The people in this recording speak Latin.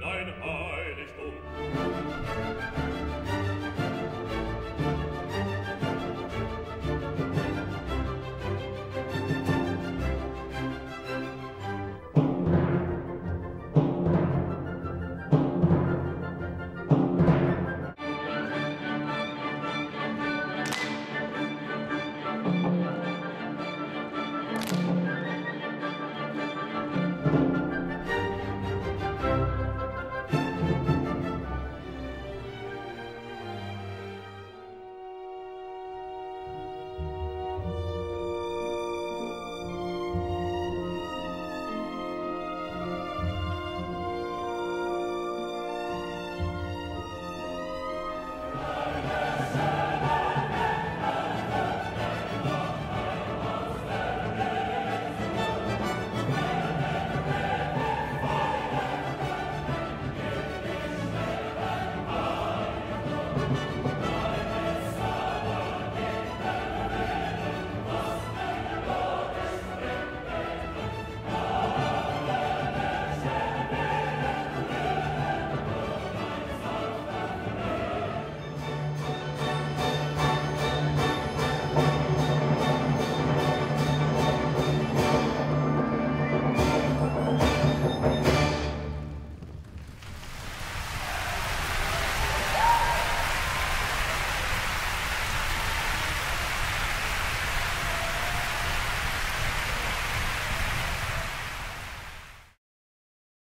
dein Heiligtum.